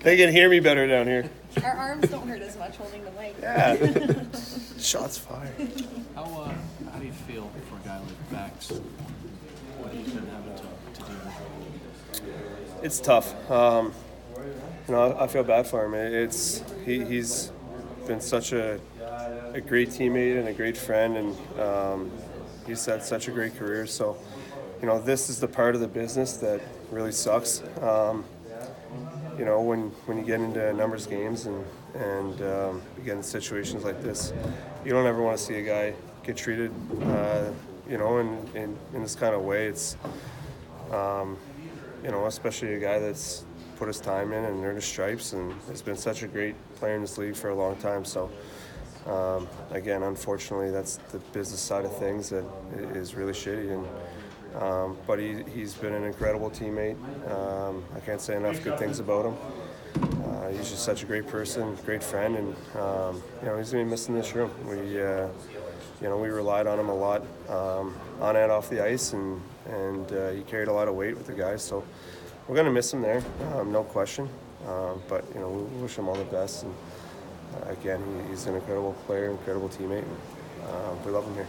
They can hear me better down here. Our arms don't hurt as much holding the mic. Yeah. Shots fired. How, uh, how do you feel for a guy like Bax? What he's been having to, to deal with? It's tough. Um, you know, I, I feel bad for him. It's he, he's been such a a great teammate and a great friend, and um, he's had such a great career. So, you know, this is the part of the business that really sucks. Um, you know, when, when you get into numbers games and and um, you get in situations like this, you don't ever want to see a guy get treated, uh, you know, in, in, in this kind of way. It's um, you know, especially a guy that's put his time in and earned his stripes and has been such a great player in this league for a long time. So, um, again, unfortunately, that's the business side of things that is really shitty. And um, but he, he's been an incredible teammate. Um, I can't say enough good things about him. Uh, he's just such a great person, great friend, and um, you know he's gonna be missing this room. We, uh, you know, we relied on him a lot um, on and off the ice, and and uh, he carried a lot of weight with the guys. So we're gonna miss him there, um, no question. Um, but you know, we wish him all the best. And uh, again, he, he's an incredible player, incredible teammate, and we love him here.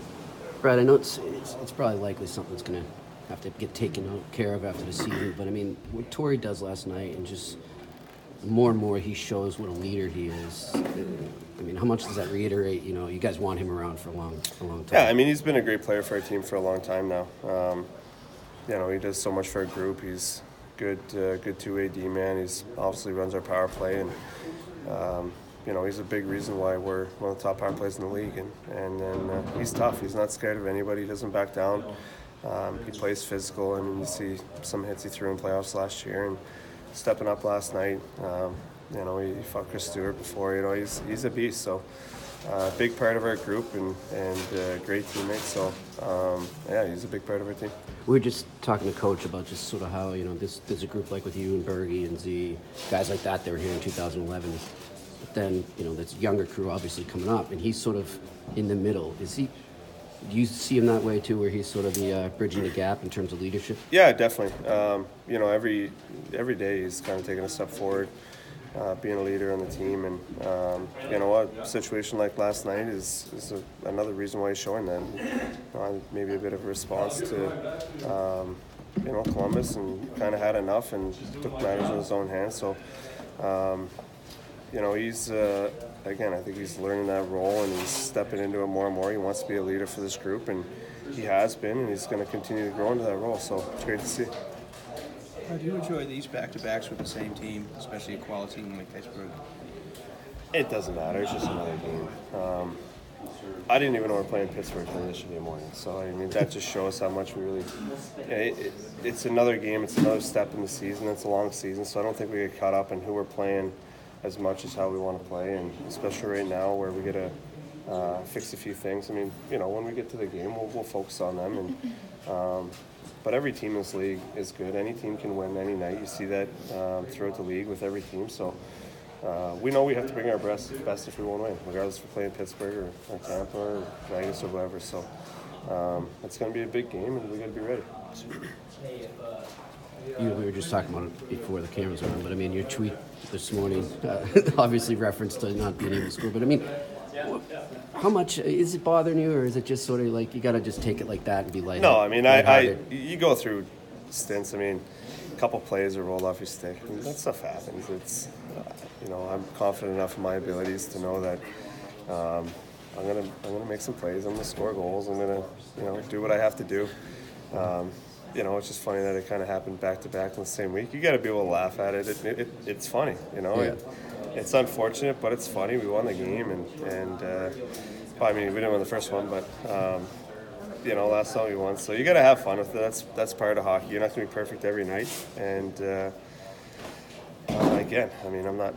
Brad, I know it's, it's it's probably likely something's gonna have to get taken care of after the season, but I mean, what Torey does last night, and just more and more he shows what a leader he is. I mean, how much does that reiterate? You know, you guys want him around for a long, a long time. Yeah, I mean, he's been a great player for our team for a long time now. Um, you know, he does so much for our group. He's good, uh, good two-way D man. He's obviously runs our power play, and um, you know, he's a big reason why we're one of the top power plays in the league. And and then uh, he's tough. He's not scared of anybody. He doesn't back down. Um, he plays physical. I mean, you see some hits he threw in playoffs last year, and stepping up last night. Um, you know, he, he fought Chris Stewart before. You know, he's he's a beast. So uh, big part of our group and and uh, great teammate. So um, yeah, he's a big part of our team. We were just talking to Coach about just sort of how you know this there's a group like with you and Bergie and Z, guys like that. They were here in 2011, but then you know this younger crew obviously coming up, and he's sort of in the middle. Is he? Do you see him that way too, where he's sort of the uh, bridging the gap in terms of leadership? Yeah, definitely. Um, you know, every every day he's kind of taking a step forward, uh, being a leader on the team, and um, you know, a situation like last night is, is a, another reason why he's showing that. Maybe a bit of a response to um, you know Columbus, and kind of had enough and took matters in his own hands. So. Um, you know, he's uh, again. I think he's learning that role and he's stepping into it more and more. He wants to be a leader for this group, and he has been, and he's going to continue to grow into that role. So it's great to see. How do you enjoy these back-to-backs with the same team, especially a quality team like Pittsburgh? It doesn't matter. It's just another game. Um, I didn't even know we we're playing Pittsburgh until yesterday morning. So I mean, that just shows how much we really. It, it, it's another game. It's another step in the season. It's a long season, so I don't think we get caught up in who we're playing as much as how we want to play, and especially right now where we get to uh, fix a few things. I mean, you know, when we get to the game, we'll, we'll focus on them. And um, but every team in this league is good. Any team can win any night. You see that um, throughout the league with every team. So. Uh, we know we have to bring our best, best if we want to win, regardless if we're playing Pittsburgh or, or Tampa or Vegas or whatever. So um, it's going to be a big game, and we got to be ready. You know, we were just talking about it before the cameras were on, but I mean, your tweet this morning, uh, obviously referenced to not being able to score, but I mean, how much is it bothering you, or is it just sort of like you got to just take it like that and be like, No, I mean, I, I you go through stints. I mean, a couple plays are rolled off your stick. I mean, that stuff happens. It's, uh, you know, I'm confident enough in my abilities to know that um, I'm gonna I'm gonna make some plays. I'm gonna score goals. I'm gonna you know do what I have to do. Um, you know, it's just funny that it kind of happened back to back in the same week. You got to be able to laugh at it. It, it. It's funny, you know. Yeah. It, it's unfortunate, but it's funny. We won the game, and and uh, well, I mean, we didn't win the first one, but um, you know, last time we won. So you got to have fun with it. That's that's part of hockey. You're not going to be perfect every night, and uh, uh, again, I mean, I'm not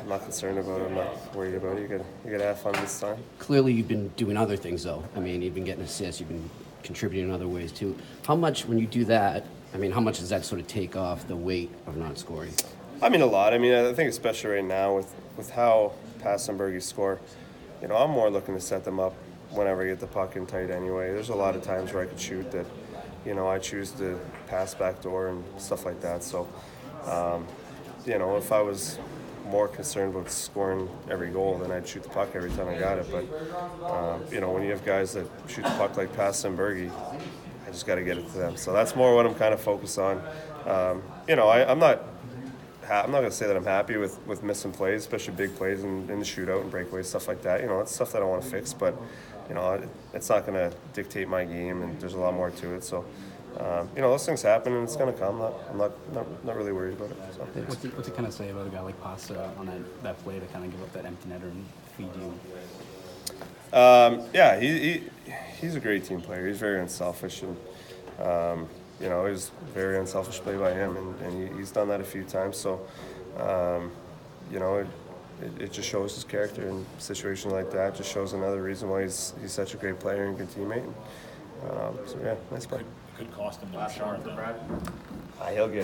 I'm not concerned about it. I'm not worried about it. You got to you got to have fun this time. Clearly, you've been doing other things though. I mean, you've been getting assists, you've been contributing in other ways too. How much, when you do that, I mean, how much does that sort of take off the weight of not scoring? I mean, a lot. I mean, I think especially right now with with how Pasta and Bergie score, you know, I'm more looking to set them up whenever I get the puck in tight. Anyway, there's a lot of times where I could shoot that you know, I choose to pass back door and stuff like that. So, um, you know, if I was more concerned with scoring every goal, then I'd shoot the puck every time I got it. But, um, you know, when you have guys that shoot the puck like Pass and Bergie, I just got to get it to them. So that's more what I'm kind of focused on. Um, you know, I, I'm not. I'm not gonna say that I'm happy with, with missing plays, especially big plays in, in the shootout and breakaways, stuff like that. You know, that's stuff that I want to fix, but you know, it, it's not gonna dictate my game, and there's a lot more to it. So, um, you know, those things happen, and it's gonna come. Not, I'm not, not not really worried about it. So. What's it, what's it kind of say about a guy like Pasta on that, that play to kind of give up that empty netter and feed you? Um, yeah, he, he he's a great team player. He's very unselfish, and um, you know, it was very unselfish play by him, and, and he, he's done that a few times. So, um, you know, it, it, it just shows his character in situations like that. Just shows another reason why he's he's such a great player and good teammate. And, um, so yeah, nice play. Could cost him the Richard, though. Ah, he'll get.